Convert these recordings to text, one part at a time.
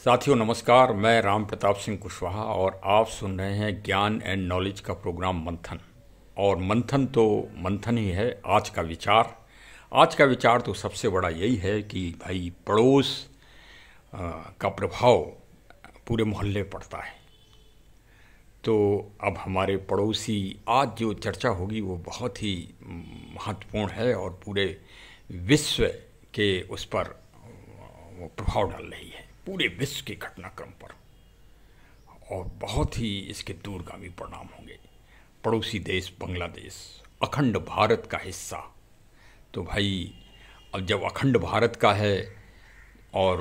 साथियों, नमस्कार। मैं राम प्रताप सिंह कुशवाहा और आप सुन रहे हैं ज्ञान एंड नॉलेज का प्रोग्राम मंथन। और मंथन तो मंथन ही है, आज का विचार। आज का विचार तो सबसे बड़ा यही है कि भाई पड़ोस का प्रभाव पूरे मोहल्ले पड़ता है। तो अब हमारे पड़ोसी, आज जो चर्चा होगी वो बहुत ही महत्वपूर्ण है और पूरे विश्व के उस पर वो प्रभाव डाल रही है। पूरे विश्व के घटनाक्रम पर। और बहुत ही इसके दूरगामी परिणाम होंगे। पड़ोसी देश बांग्लादेश, अखंड भारत का हिस्सा। तो भाई, अब जब अखंड भारत का है और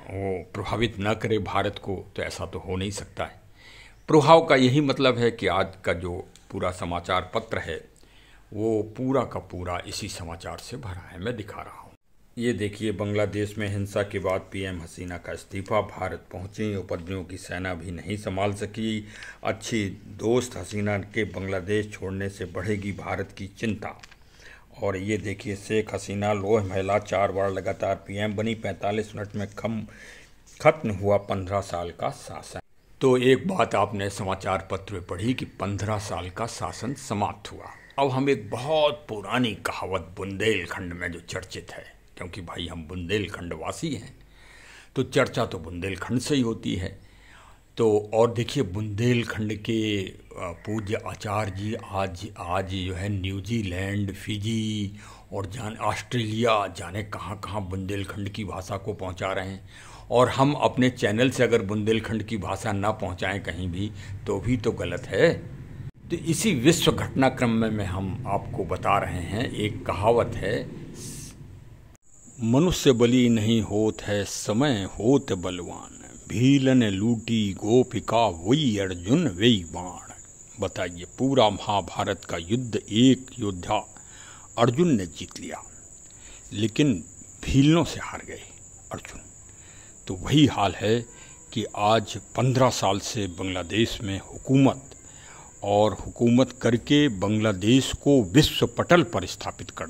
वो प्रभावित न करे भारत को तो ऐसा तो हो नहीं सकता है। प्रभाव का यही मतलब है कि आज का जो पूरा समाचार पत्र है, वो पूरा का पूरा इसी समाचार से भरा है, मैं दिखा रहा हूँ। ये देखिए, बांग्लादेश में हिंसा के बाद पीएम हसीना का इस्तीफा। भारत पहुँची, उपद्रवियों की सेना भी नहीं संभाल सकी। अच्छी दोस्त हसीना के बांग्लादेश छोड़ने से बढ़ेगी भारत की चिंता। और ये देखिए, शेख हसीना लोह महिला, चार बार लगातार पीएम बनी 45 मिनट में खम, खत्म हुआ 15 साल का शासन। तो एक बात आपने समाचार पत्र में पढ़ी कि 15 साल का शासन समाप्त हुआ। अब हम एक बहुत पुरानी कहावत बुंदेलखंड में जो चर्चित है। क्योंकि भाई हम बुंदेलखंड वासी हैं तो चर्चा तो बुंदेलखंड से ही होती है। तो और देखिए बुंदेलखंड के पूज्य आचार्य जी आज आज जो है न्यूजीलैंड फिजी और जान ऑस्ट्रेलिया जाने कहाँ कहाँ बुंदेलखंड की भाषा को पहुँचा रहे हैं। और हम अपने चैनल से अगर बुंदेलखंड की भाषा ना पहुँचाएँ कहीं भी तो भी तो गलत है। तो इसी विश्व घटनाक्रम में, में हम आपको बता रहे हैं एक कहावत है मनुष्य बली नहीं होत है, समय होत बलवान। भीलन लूटी गोपिका वही अर्जुन, वही बाण। बताइए, पूरा महाभारत का युद्ध एक योद्धा अर्जुन ने जीत लिया, लेकिन भीलनों से हार गए अर्जुन। तो वही हाल है कि आज पंद्रह साल से बांग्लादेश में हुकूमत, और हुकूमत करके बांग्लादेश को विश्व पटल पर स्थापित कर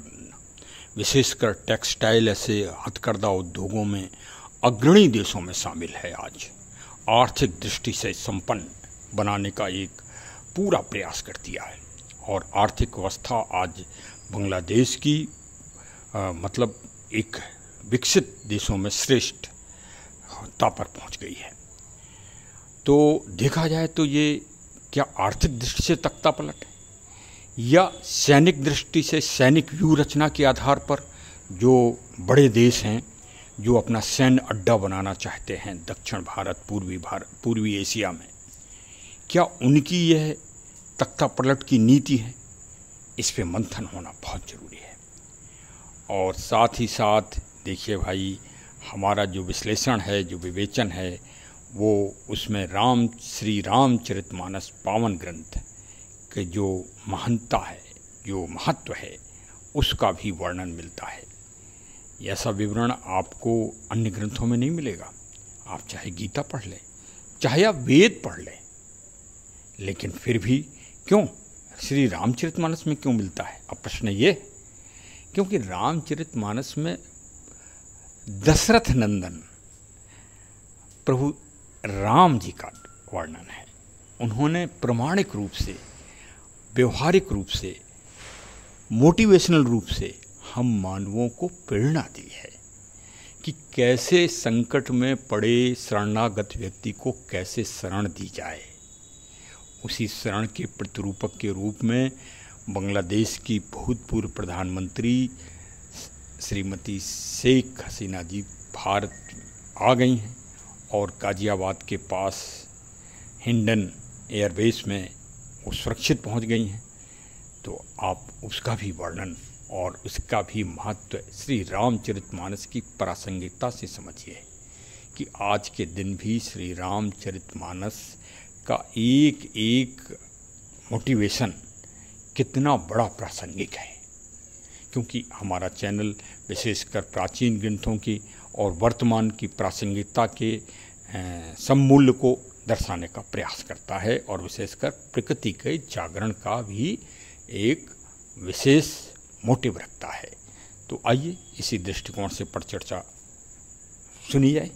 विशेषकर टेक्सटाइल ऐसे हथकरदा उद्योगों में अग्रणी देशों में शामिल है आज। आर्थिक दृष्टि से संपन्न बनाने का एक पूरा प्रयास कर दिया है। और आर्थिक व्यवस्था आज बांग्लादेश की आ, मतलब एक विकसित देशों में श्रेष्ठता पर पहुँच गई है। तो देखा जाए तो ये क्या आर्थिक दृष्टि से तख्ता पलट है? या सैनिक दृष्टि से सैनिक व्यू रचना के आधार पर जो बड़े देश हैं, जो अपना सैन्य अड्डा बनाना चाहते हैं दक्षिण भारत, पूर्वी भारत, पूर्वी एशिया में, क्या उनकी यह तख्ता पलट की नीति है? इस पर मंथन होना बहुत ज़रूरी है। और साथ ही साथ, देखिए भाई, हमारा जो विश्लेषण है, जो विवेचन है, वो उसमें राम, श्री रामचरितमानस पावन ग्रंथ कि जो महानता है, जो महत्व है, उसका भी वर्णन मिलता है। ऐसा विवरण आपको अन्य ग्रंथों में नहीं मिलेगा। आप चाहे गीता पढ़ लें, चाहे आप वेद पढ़ लें, लेकिन फिर भी क्यों? श्री रामचरितमानस में क्यों मिलता है? अब प्रश्न ये क्योंकि रामचरितमानस में दशरथ नंदन प्रभु राम जी का वर्णन है। उन्होंने प्रमाणिक रूप से व्यवहारिक रूप से मोटिवेशनल रूप से हम मानवों को प्रेरणा दी है कि कैसे संकट में पड़े शरणागत व्यक्ति को कैसे शरण दी जाए। उसी शरण के प्रतिरूपक के रूप में बांग्लादेश की भूतपूर्व प्रधानमंत्री श्रीमती शेख हसीना जी भारत आ गई हैं और गाजियाबाद के पास हिंडन एयरबेस में वो सुरक्षित पहुँच गई हैं। तो आप उसका भी वर्णन और उसका भी महत्व श्री रामचरितमानस की प्रासंगिकता से समझिए कि आज के दिन भी श्री रामचरितमानस का एक एक मोटिवेशन कितना बड़ा प्रासंगिक है। क्योंकि हमारा चैनल विशेषकर प्राचीन ग्रंथों की और वर्तमान की प्रासंगिकता के सममूल्य को दर्शाने का प्रयास करता है और विशेषकर प्रकृति के जागरण का भी एक विशेष मोटिव रखता है। तो आइए इसी दृष्टिकोण से पर चर्चा सुनी जाए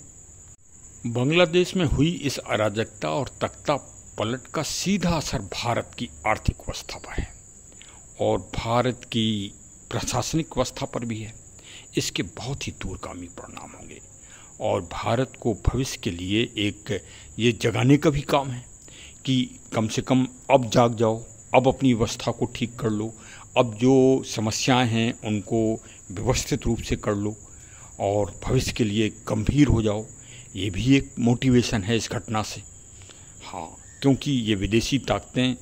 बांग्लादेश में हुई इस अराजकता और तख्ता पलट का सीधा असर भारत की आर्थिक अवस्था पर है और भारत की प्रशासनिक व्यवस्था पर भी है। इसके बहुत ही दूरगामी परिणाम होंगे। और भारत को भविष्य के लिए एक ये जगाने का भी काम है कि कम से कम अब जाग जाओ, अब अपनी व्यवस्था को ठीक कर लो, अब जो समस्याएँ हैं उनको व्यवस्थित रूप से कर लो और भविष्य के लिए गंभीर हो जाओ। ये भी एक मोटिवेशन है इस घटना से। हाँ क्योंकि ये विदेशी ताकतें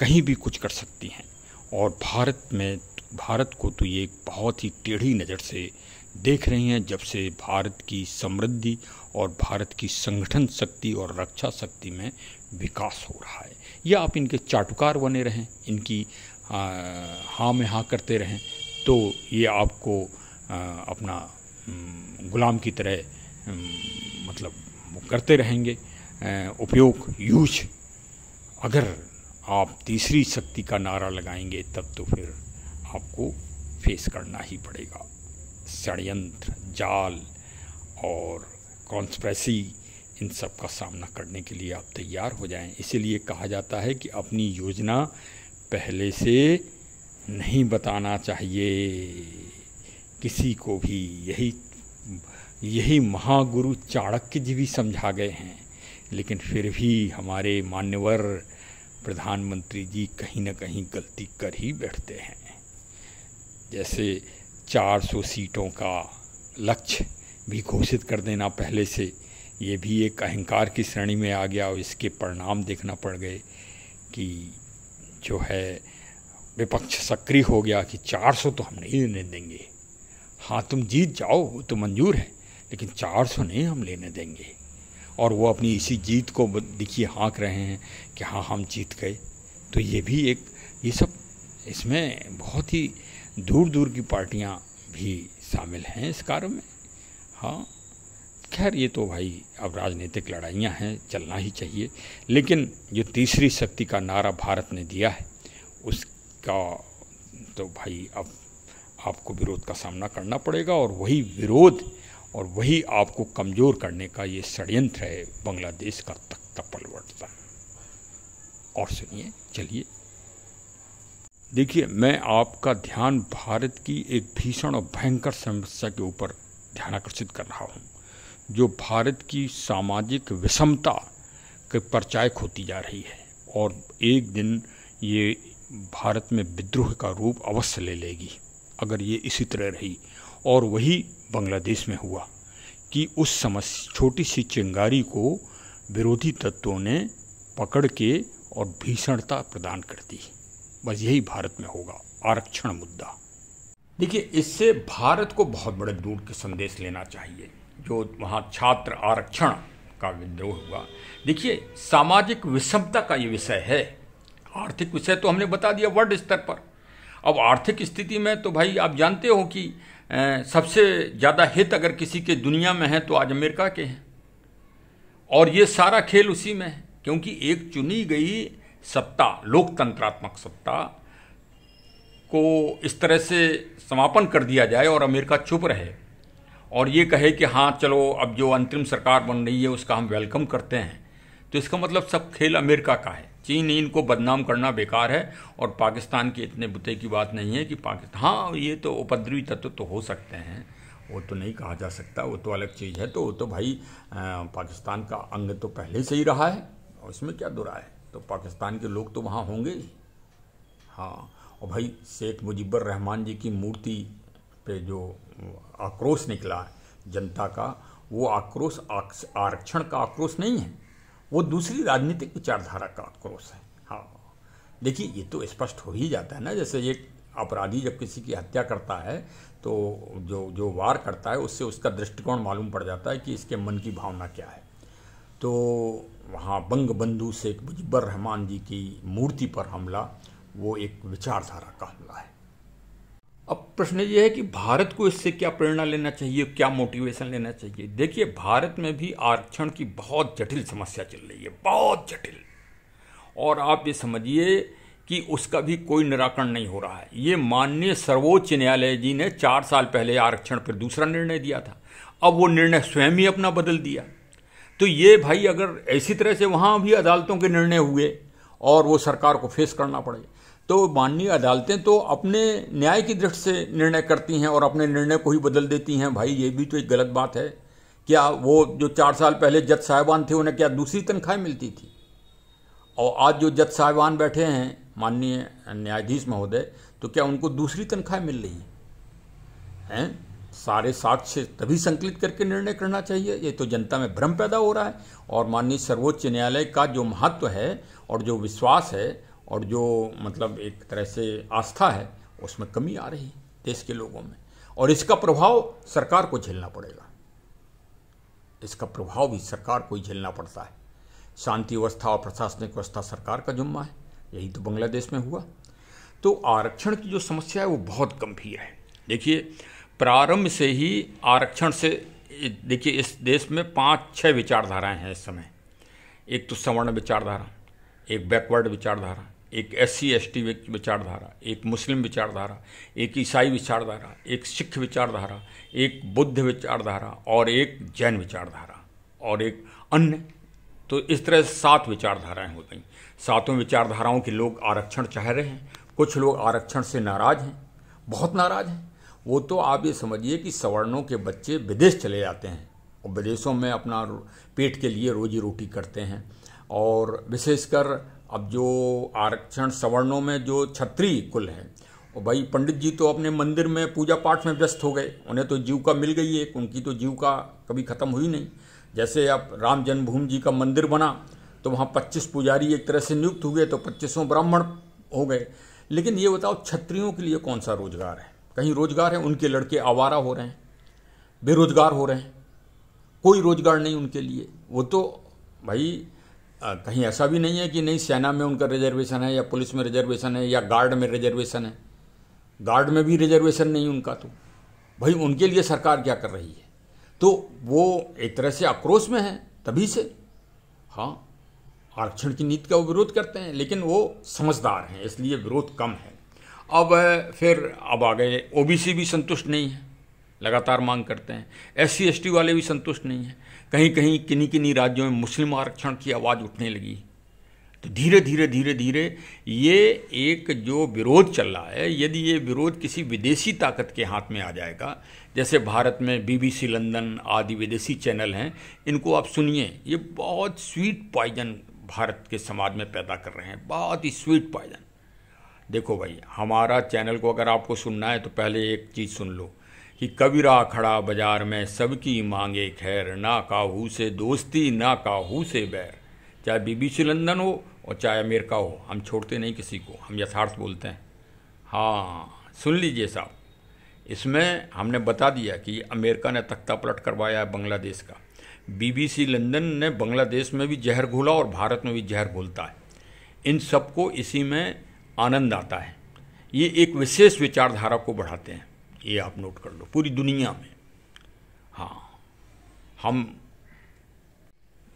कहीं भी कुछ कर सकती हैं और भारत में, भारत को तो ये एक बहुत ही टेढ़ी नज़र से देख रही हैं जब से भारत की समृद्धि और भारत की संगठन शक्ति और रक्षा शक्ति में विकास हो रहा है। या आप इनके चाटुकार बने रहें इनकी हाँ में हाँ करते रहें तो ये आपको आ, अपना गुलाम की तरह मतलब करते रहेंगे। उपयोग यूज़ अगर आप तीसरी शक्ति का नारा लगाएँगे तब तो फिर आपको फेस करना ही पड़ेगा। षडयंत्र, जाल और कॉन्स्प्रेसी इन सब का सामना करने के लिए आप तैयार हो जाएँ। इसीलिए कहा जाता है कि अपनी योजना पहले से नहीं बताना चाहिए। किसी को भी यही यही महागुरु चाणक्य जी भी समझा गए हैं। लेकिन फिर भी हमारे मान्यवर प्रधानमंत्री जी कहीं ना कहीं गलती कर ही बैठते हैं। जैसे 400 सीटों का लक्ष्य भी घोषित कर देना पहले से। ये भी एक अहंकार की श्रेणी में आ गया और इसके परिणाम देखना पड़ गए कि जो है, विपक्ष सक्रिय हो गया कि 400 तो हम नहीं लेने देंगे। हाँ तुम जीत जाओ, वो तो मंजूर है, लेकिन 400 नहीं हम लेने देंगे। और वो अपनी इसी जीत को देखिए हाँक रहे हैं कि हाँ हम जीत गए। तो ये भी एक, ये सब इसमें बहुत ही दूर दूर की पार्टियाँ भी शामिल हैं इस कार्य में। हाँ खैर, ये तो भाई अब राजनीतिक लड़ाइयाँ हैं, चलना ही चाहिए। लेकिन जो तीसरी शक्ति का नारा भारत ने दिया है, उसका तो भाई अब आपको विरोध का सामना करना पड़ेगा और वही विरोध और वही आपको कमज़ोर करने का ये षड्यंत्र है, बांग्लादेश का तख्ता पलवटता और सुनिए, चलिए। देखिए, मैं आपका ध्यान भारत की एक भीषण और भयंकर समस्या के ऊपर ध्यान आकर्षित कर रहा हूँ, जो भारत की सामाजिक विषमता के परचायक होती जा रही है और एक दिन ये भारत में विद्रोह का रूप अवश्य ले लेगी, अगर ये इसी तरह रही। और वही बांग्लादेश में हुआ कि उस समस्या छोटी सी चिंगारी को विरोधी तत्वों ने पकड़ के और भीषणता प्रदान कर दी। बस यही भारत में होगा, आरक्षण मुद्दा। देखिए, इससे भारत को बहुत बड़े दूर के संदेश लेना चाहिए, जो वहाँ छात्र आरक्षण का विद्रोह हुआ। देखिए, सामाजिक विषमता का ये विषय है। आर्थिक विषय तो हमने बता दिया वर्ल्ड स्तर पर। अब आर्थिक स्थिति में तो भाई, आप जानते हो कि सबसे ज़्यादा हित अगर किसी के दुनिया में है तो आज अमेरिका के हैं। और ये सारा खेल उसी में है, क्योंकि एक चुनी गई सत्ता, लोकतंत्रात्मक सत्ता को इस तरह से समापन कर दिया जाए और अमेरिका चुप रहे। और ये कहे कि हाँ चलो, अब जो अंतरिम सरकार बन रही है, उसका हम वेलकम करते हैं। तो इसका मतलब सब खेल अमेरिका का है। चीन इनको बदनाम करना बेकार है और पाकिस्तान के इतने बुते की बात नहीं है कि पाकिस्तान हाँ ये तो उपद्रवी तत्व तो हो सकते हैं। वो तो नहीं कहा जा सकता, वो तो अलग चीज़ है। तो वो तो भाई पाकिस्तान का अंग तो पहले से ही रहा है। इसमें क्या दुरा है? तो पाकिस्तान के लोग तो वहाँ होंगे हाँ। और भाई, शेख मुजिबर रहमान जी की मूर्ति पे जो आक्रोश निकला है जनता का, वो आक्रोश आरक्षण का आक्रोश नहीं है। वो दूसरी राजनीतिक विचारधारा का आक्रोश है। हाँ। देखिए, ये तो स्पष्ट हो ही जाता है ना, जैसे एक अपराधी जब किसी की हत्या करता है तो जो जो वार करता है, उससे उसका दृष्टिकोण मालूम पड़ जाता है कि इसके मन की भावना क्या है। तो वहाँ बंग बंधु शेख मुजिबर रहमान जी की मूर्ति पर हमला, वो एक विचारधारा का हमला है। अब प्रश्न ये है कि भारत को इससे क्या प्रेरणा लेना चाहिए, क्या मोटिवेशन लेना चाहिए? देखिए, भारत में भी आरक्षण की बहुत जटिल समस्या चल रही है, बहुत जटिल। और आप ये समझिए कि उसका भी कोई निराकरण नहीं हो रहा है। ये माननीय सर्वोच्च न्यायालय जी ने चार साल पहले आरक्षण पर दूसरा निर्णय दिया था। अब वो निर्णय स्वयं ही अपना बदल दिया। तो ये भाई अगर ऐसी तरह से वहाँ भी अदालतों के निर्णय हुए और वो सरकार को फेस करना पड़े तो माननीय अदालतें तो अपने न्याय की दृष्टि से निर्णय करती हैं और अपने निर्णय को ही बदल देती हैं। भाई, ये भी तो एक गलत बात है। क्या वो जो चार साल पहले जज साहिबान थे, उन्हें क्या दूसरी तनख्वाह मिलती थी? और आज जो जज साहिबान बैठे हैं, माननीय न्यायाधीश महोदय तो क्या उनको दूसरी तनख्वाह मिल रही है? हैं? सारे साक्ष्य तभी संकलित करके निर्णय करना चाहिए। ये तो जनता में भ्रम पैदा हो रहा है। और माननीय सर्वोच्च न्यायालय का जो महत्व है और जो विश्वास है और जो मतलब एक तरह से आस्था है, उसमें कमी आ रही है देश के लोगों में। और इसका प्रभाव सरकार को झेलना पड़ेगा। इसका प्रभाव भी सरकार को ही झेलना पड़ता है। शांति व्यवस्था और प्रशासनिक व्यवस्था सरकार का जुम्मा है। यही तो बांग्लादेश में हुआ। तो आरक्षण की जो समस्या है, वो बहुत गंभीर है। देखिए प्रारंभ से ही आरक्षण से, देखिए इस देश में पाँच, छह विचारधाराएँ हैं इस समय। एक तो सवर्ण विचारधारा, एक बैकवर्ड विचारधारा, एक एस सी एस टी विचारधारा, एक मुस्लिम विचारधारा, एक ईसाई विचारधारा, एक सिख विचारधारा, एक बुद्ध विचारधारा और एक जैन विचारधारा और एक अन्य। तो इस तरह से सात विचारधाराएँ हो गई। सातों विचारधाराओं के लोग आरक्षण चाह रहे हैं। कुछ लोग आरक्षण से नाराज़ हैं, बहुत नाराज़ हैं। वो तो आप ये समझिए कि सवर्णों के बच्चे विदेश चले जाते हैं और विदेशों में अपना पेट के लिए रोजी रोटी करते हैं। और विशेषकर अब जो आरक्षण सवर्णों में जो छत्री कुल हैं और भाई पंडित जी तो अपने मंदिर में पूजा पाठ में व्यस्त हो गए। उन्हें तो जीव का मिल गई एक उनकी तो जीव का कभी खत्म हुई नहीं। जैसे अब राम जन्मभूमि जी का मंदिर बना तो वहाँ पच्चीस पुजारी एक तरह से नियुक्त हुए तो पच्चीसों ब्राह्मण हो गए। लेकिन ये बताओ, छत्रियों के लिए कौन सा रोज़गार है? कहीं रोज़गार है उनके लड़के आवारा हो रहे हैं बेरोजगार हो रहे हैं। कोई रोज़गार नहीं उनके लिए। वो तो भाई आ, कहीं ऐसा भी नहीं है कि नहीं सेना में उनका रिजर्वेशन है या पुलिस में रिजर्वेशन है या गार्ड में रिजर्वेशन है। गार्ड में भी रिजर्वेशन नहीं उनका तो। भाई उनके लिए सरकार क्या कर रही है? तो वो एक तरह से आक्रोश में है तभी से। हाँ आरक्षण की नीति का वो विरोध करते हैं लेकिन वो समझदार हैं इसलिए विरोध कम है। अब फिर अब आ गए। ओबीसी भी संतुष्ट नहीं है। लगातार मांग करते हैं। एस सी वाले भी संतुष्ट नहीं हैं। कहीं कहीं किन्हीं किन्हीं राज्यों में मुस्लिम आरक्षण की आवाज़ उठने लगी। तो धीरे धीरे धीरे धीरे ये एक जो विरोध चल रहा है, यदि ये विरोध किसी विदेशी ताकत के हाथ में आ जाएगा, जैसे भारत में बीबीसी लंदन आदि विदेशी चैनल हैं, इनको आप सुनिए। ये बहुत स्वीट पॉइजन भारत के समाज में पैदा कर रहे हैं। बहुत ही स्वीट पॉइजन देखो भाई, हमारा चैनल को अगर आपको सुनना है तो पहले एक चीज़ सुन लो कि कबीरा खड़ा बाज़ार में सबकी मांगे खैर, ना काहू से दोस्ती, ना काहू से बैर। चाहे बीबीसी लंदन हो और चाहे अमेरिका हो, हम छोड़ते नहीं किसी को, हम यथार्थ बोलते हैं। हाँ सुन लीजिए साहब। इसमें हमने बता दिया कि अमेरिका ने तख्ता पलट करवाया है बांग्लादेश का। बीबीसी लंदन ने बांग्लादेश में भी जहर घोला और भारत में भी जहर घोलता है। इन सबको इसी में आनंद आता है। ये एक विशेष विचारधारा को बढ़ाते हैं। ये आप नोट कर लो, पूरी दुनिया में। हाँ हम,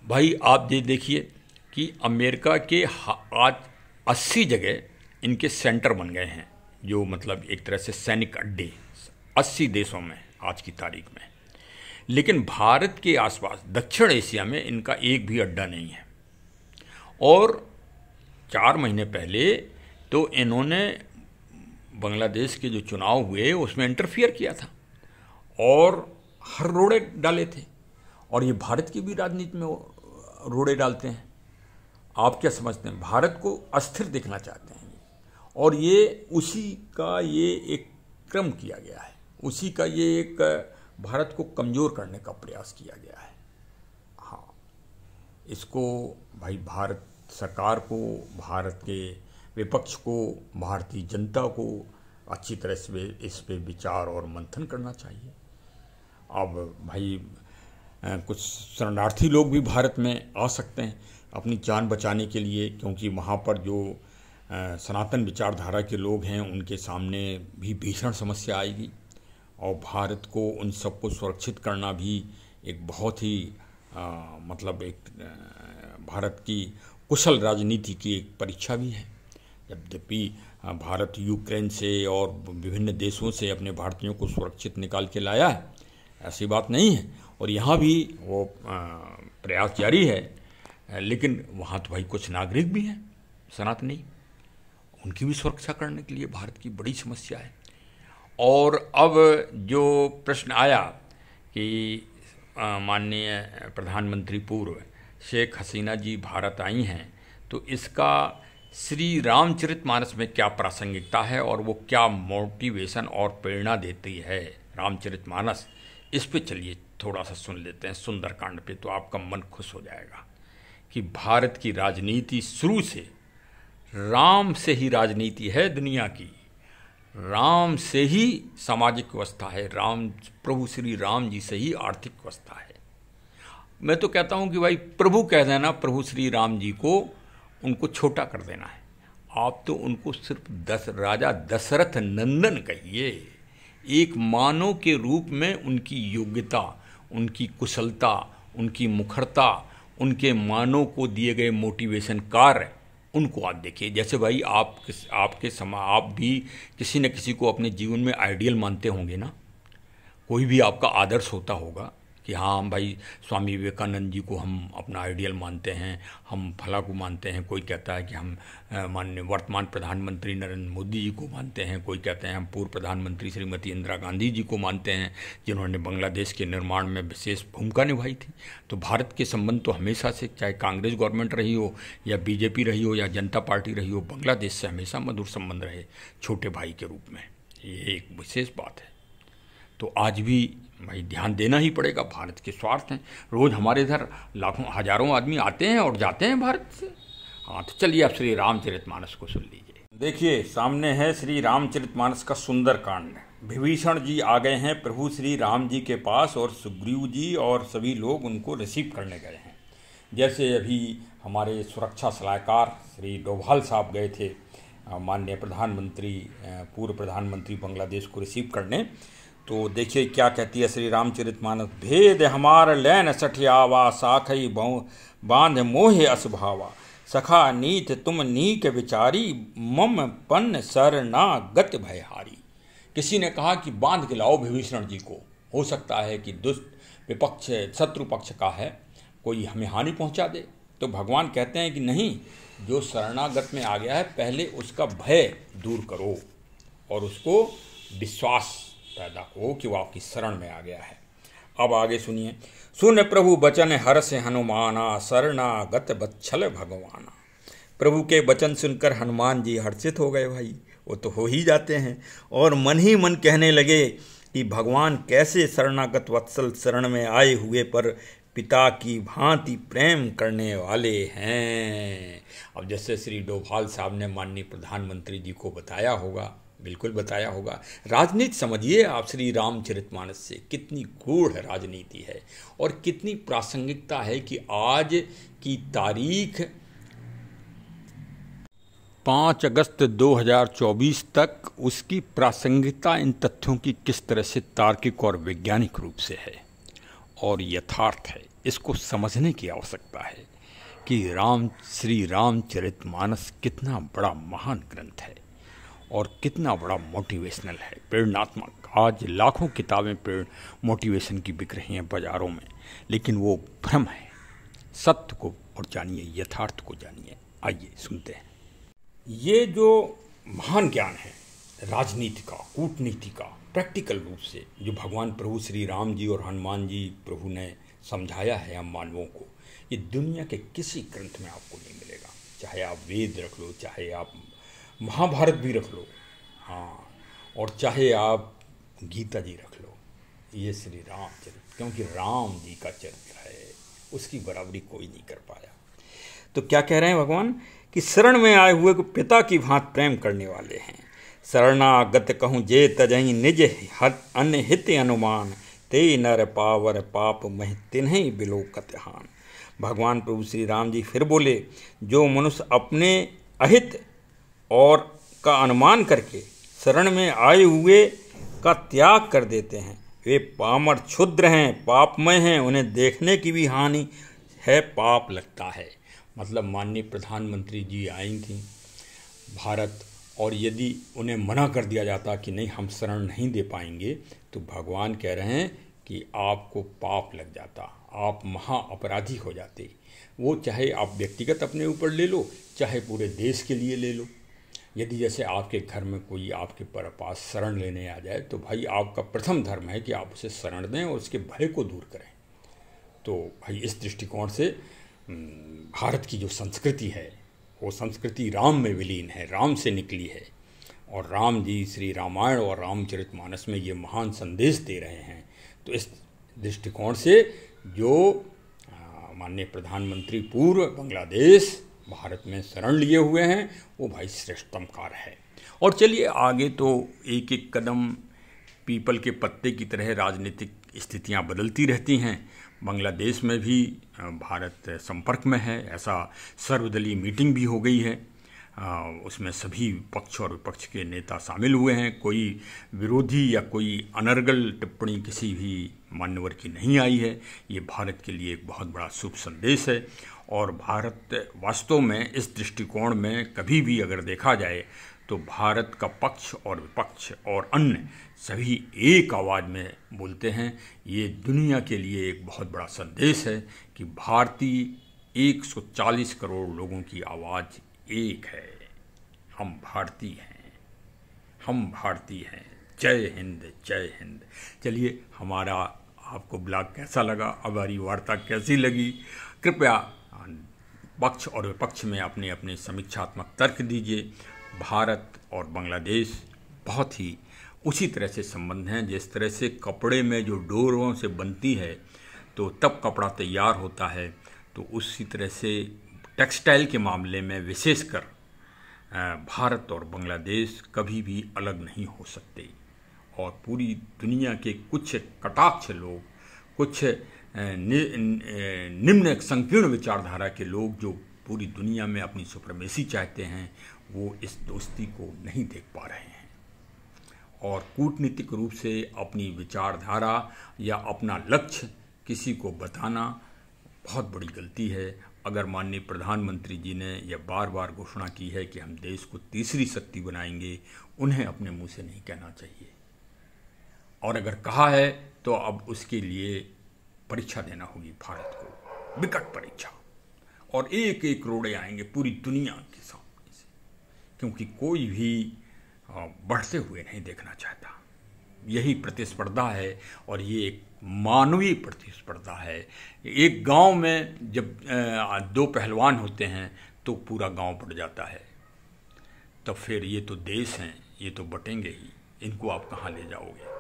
भाई आप ये देखिए कि अमेरिका के आज 80 जगह इनके सेंटर बन गए हैं, जो मतलब एक तरह से सैनिक अड्डे 80 देशों में, आज की तारीख में। लेकिन भारत के आसपास, दक्षिण एशिया में इनका एक भी अड्डा नहीं है। और चार महीने पहले तो इन्होंने बांग्लादेश के जो चुनाव हुए, उसमें इंटरफियर किया था। और हर रोड़े डाले थे। और ये भारत की भी राजनीति में रोड़े डालते हैं। आप क्या समझते हैं? भारत को अस्थिर देखना चाहते हैं। और ये उसी का ये एक क्रम किया गया है। उसी का ये एक, भारत को कमज़ोर करने का प्रयास किया गया है। हाँ इसको भाई भारत सरकार को, भारत के विपक्ष को भारतीय जनता को अच्छी तरह से इस पे विचार और मंथन करना चाहिए। अब भाई कुछ शरणार्थी लोग भी भारत में आ सकते हैं अपनी जान बचाने के लिए क्योंकि वहाँ पर जो सनातन विचारधारा के लोग हैं उनके सामने भी भीषण समस्या आएगी। और भारत को उन सबको सुरक्षित करना भी एक बहुत ही आ, मतलब एक भारत की कुशल राजनीति की एक परीक्षा भी है। यद्यपि भारत यूक्रेन से और विभिन्न देशों से अपने भारतीयों को सुरक्षित निकाल के लाया है। ऐसी बात नहीं है। और यहाँ भी वो प्रयास जारी है। लेकिन वहाँ तो भाई कुछ नागरिक भी हैं, सनातनी। उनकी भी सुरक्षा करने के लिए भारत की बड़ी समस्या है। और अब जो प्रश्न आया कि माननीय प्रधानमंत्री पूर्व शेख हसीना जी भारत आई हैं तो इसका श्री रामचरित मानस में क्या प्रासंगिकता है और वो क्या मोटिवेशन और प्रेरणा देती है? रामचरित मानस, इस पे चलिए थोड़ा सा सुन लेते हैं सुंदरकांड पे तो आपका मन खुश हो जाएगा कि भारत की राजनीति शुरू से, राम से ही राजनीति है दुनिया की। राम से ही सामाजिक व्यवस्था है, राम, प्रभु श्री राम जी से ही आर्थिक व्यवस्था है। मैं तो कहता हूँ कि भाई, प्रभु कह देना, प्रभु श्री राम जी को उनको छोटा कर देना है। आप तो उनको सिर्फ़ दस, राजा दशरथ नंदन कहिए। एक मानव के रूप में उनकी योग्यता, उनकी कुशलता, उनकी मुखरता, उनके मानव को दिए गए मोटिवेशन कार्य, उनको आप देखिए। जैसे भाई आप किस, आपके समा, आप भी किसी न किसी को अपने जीवन में आइडियल मानते होंगे ना? कोई भी आपका आदर्श होता होगा। कि हाँ हम भाई स्वामी विवेकानंद जी को हम अपना आइडियल मानते हैं, हम फला को मानते हैं। कोई कहता है कि हम माननीय वर्तमान प्रधानमंत्री नरेंद्र मोदी जी को मानते हैं। कोई कहते हैं हम पूर्व प्रधानमंत्री श्रीमती इंदिरा गांधी जी को मानते हैं, जिन्होंने बांग्लादेश के निर्माण में विशेष भूमिका निभाई थी। तो भारत के संबंध तो हमेशा से, चाहे कांग्रेस गवर्नमेंट रही हो, या बीजेपी रही हो, या जनता पार्टी रही हो, बांग्लादेश से हमेशा मधुर संबंध रहे छोटे भाई के रूप में। ये एक विशेष बात है। तो आज भी भाई, ध्यान देना ही पड़ेगा, भारत के स्वार्थ हैं। रोज़ हमारे इधर लाखों, हज़ारों आदमी आते हैं और जाते हैं भारत से। हाँ तो चलिए आप श्री रामचरित मानस को सुन लीजिए। देखिए, सामने है श्री रामचरित मानस का सुंदर कांड। विभीषण जी आ गए हैं, प्रभु श्री राम जी के पास और सुग्रीव जी और सभी लोग उनको रिसीव करने गए हैं। जैसे अभी हमारे सुरक्षा सलाहकार श्री डोभाल साहब गए थे, माननीय प्रधानमंत्री, पूर्व प्रधानमंत्री बांग्लादेश को रिसीव करने। तो देखिए क्या कहती है श्री रामचरित मानस, भेद हमार लैन सठियावा साखई बाँध मोहे असभावा। सखा नीत तुम नीक विचारी, मम पन्न सरना गत भयहारी। किसी ने कहा कि बाँध के लाओ विभीषण जी को। हो सकता है कि दुष्ट विपक्ष, शत्रु पक्ष का है, कोई हमें हानि पहुँचा दे। तो भगवान कहते हैं कि नहीं, जो शरणागत में आ गया है, पहले उसका भय दूर करो और उसको विश्वास पैदा हो कि वो आपकी शरण में आ गया है। अब आगे सुनिए। सुन प्रभु बचन हर से हनुमाना, शरणागत बच्छल भगवाना। प्रभु के वचन सुनकर हनुमान जी हर्षित हो गए, भाई। वो तो हो ही जाते हैं। और मन ही मन कहने लगे कि भगवान कैसे शरणागत वत्सल शरण में आए हुए पर पिता की भांति प्रेम करने वाले हैं। अब जैसे श्री डोभाल साहब ने माननीय प्रधानमंत्री जी को बताया होगा बिल्कुल बताया होगा। राजनीति समझिए आप श्री रामचरितमानस से, कितनी गूढ़ राजनीति है और कितनी प्रासंगिकता है कि आज की तारीख पाँच अगस्त 2024 तक उसकी प्रासंगिकता इन तथ्यों की किस तरह से तार्किक और वैज्ञानिक रूप से है और यथार्थ है, इसको समझने की आवश्यकता है कि राम, श्री रामचरितमानस कितना बड़ा महान ग्रंथ है। और कितना बड़ा मोटिवेशनल है। प्रेरणात्मक। आज लाखों किताबें प्रेरण मोटिवेशन की बिक रही हैं बाज़ारों में, लेकिन वो भ्रम है। सत्य को और जानिए, यथार्थ को जानिए। आइए सुनते हैं। ये जो महान ज्ञान है, राजनीति का, कूटनीति का प्रैक्टिकल रूप से, जो भगवान प्रभु श्री राम जी और हनुमान जी प्रभु ने समझाया है हम मानवों को, ये दुनिया के किसी ग्रंथ में आपको नहीं मिलेगा। चाहे आप वेद रख लो, चाहे आप महाभारत भी रख लो। हाँ और चाहे आप गीता जी रख लो, ये श्री राम चरित्र, क्योंकि राम जी का चरित्र है, उसकी बराबरी कोई नहीं कर पाया। तो क्या कह रहे हैं भगवान? कि शरण में आए हुए को पिता की भांत प्रेम करने वाले हैं। शरणागत कहूँ जे तजही निज अन्य हित अनुमान, ते नर पावर पाप मह तिन्ह बिलोकत हान। भगवान प्रभु श्री राम जी फिर बोले, जो मनुष्य अपने अहित और का अनुमान करके शरण में आए हुए का त्याग कर देते हैं। वे पामर क्षुद्र हैं, पापमय हैं, उन्हें देखने की भी हानि है, पाप लगता है। मतलब माननीय प्रधानमंत्री जी आई थी भारत, और यदि उन्हें मना कर दिया जाता कि नहीं, हम शरण नहीं दे पाएँगे तो भगवान कह रहे हैं कि आपको पाप लग जाता, आप महा अपराधी हो जाते। वो चाहे आप व्यक्तिगत अपने ऊपर ले लो, चाहे पूरे देश के लिए ले लो। यदि जैसे आपके घर में कोई आपके पर पास शरण लेने आ जाए तो भाई आपका प्रथम धर्म है कि आप उसे शरण दें और उसके भय को दूर करें। तो भाई इस दृष्टिकोण से भारत की जो संस्कृति है, वो संस्कृति राम में विलीन है, राम से निकली है। और राम जी श्री रामायण और रामचरितमानस में ये महान संदेश दे रहे हैं। तो इस दृष्टिकोण से जो माननीय प्रधानमंत्री पूर्व बांग्लादेश भारत में शरण लिए हुए हैं, वो भाई श्रेष्ठतम कार्य है। और चलिए आगे तो एक एक कदम पीपल के पत्ते की तरह राजनीतिक स्थितियाँ बदलती रहती हैं। बांग्लादेश में भी भारत संपर्क में है, ऐसा सर्वदलीय मीटिंग भी हो गई है। उसमें सभी पक्ष और विपक्ष के नेता शामिल हुए हैं। कोई विरोधी या कोई अनर्गल टिप्पणी किसी भी मान्यवर की नहीं आई है। ये भारत के लिए एक बहुत बड़ा शुभ संदेश है। और भारत वास्तव में इस दृष्टिकोण में कभी भी अगर देखा जाए तो भारत का पक्ष और विपक्ष और अन्य सभी एक आवाज़ में बोलते हैं। ये दुनिया के लिए एक बहुत बड़ा संदेश है कि भारतीय 140 करोड़ लोगों की आवाज़ एक है। हम भारतीय हैं। हम भारतीय हैं। जय हिंद जय हिंद। चलिए, हमारा आपको ब्लॉग कैसा लगा? हमारी वार्ता कैसी लगी? कृपया पक्ष और विपक्ष में अपने अपने समीक्षात्मक तर्क दीजिए। भारत और बांग्लादेश बहुत ही उसी तरह से संबंध हैं। जिस तरह से कपड़े में जो डोरों से बनती है तो तब कपड़ा तैयार होता है। तो उसी तरह से टेक्सटाइल के मामले में विशेषकर भारत और बांग्लादेश कभी भी अलग नहीं हो सकते। और पूरी दुनिया के कुछ कटाक्ष लोग, कुछ निम्न संकीर्ण विचारधारा के लोग जो पूरी दुनिया में अपनी सुप्रमेसी चाहते हैं, वो इस दोस्ती को नहीं देख पा रहे हैं। और कूटनीतिक रूप से अपनी विचारधारा या अपना लक्ष्य किसी को बताना बहुत बड़ी गलती है। अगर माननीय प्रधानमंत्री जी ने यह बार बार घोषणा की है कि हम देश को तीसरी शक्ति बनाएँगे, उन्हें अपने मुँह से नहीं कहना चाहिए। और अगर कहा है तो अब उसके लिए परीक्षा देना होगी भारत को। विकट परीक्षा। और एक एक रोड़े आएँगे पूरी दुनिया के सामने से। क्योंकि कोई भी बढ़ते हुए नहीं देखना चाहता। यही प्रतिस्पर्धा है और ये एक मानवीय प्रतिस्पर्धा है। एक गाँव में जब दो पहलवान होते हैं तो पूरा गाँव बढ़ जाता है। तो फिर ये तो देश हैं, ये तो बटेंगे ही। इनको आप कहाँ ले जाओगे?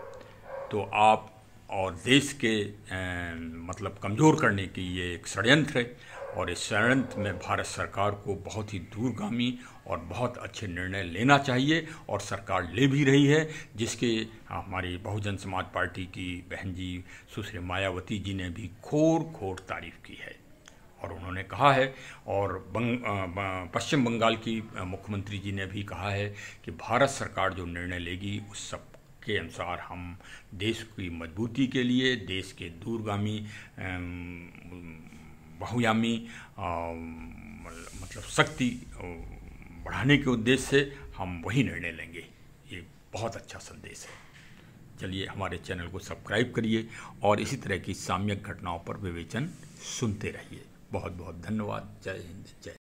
तो आप और देश के आ, मतलब कमज़ोर करने की ये एक षडयंत्र है। और इस षडयंत्र में भारत सरकार को बहुत ही दूरगामी और बहुत अच्छे निर्णय लेना चाहिए और सरकार ले भी रही है जिसके हमारी बहुजन समाज पार्टी की बहन जी सुश्री मायावती जी ने भी खोर खोर तारीफ़ की है। और उन्होंने कहा है और बंग, पश्चिम बंगाल की मुख्यमंत्री जी ने भी कहा है कि भारत सरकार जो निर्णय लेगी उस सब के अनुसार हम देश की मजबूती के लिए, देश के दूरगामी बहुयामी मतलब शक्ति बढ़ाने के उद्देश्य से हम वही निर्णय लेंगे। ये बहुत अच्छा संदेश है। चलिए हमारे चैनल को सब्सक्राइब करिए और इसी तरह की साम्यक घटनाओं पर विवेचन सुनते रहिए। बहुत बहुत धन्यवाद। जय हिंद, जय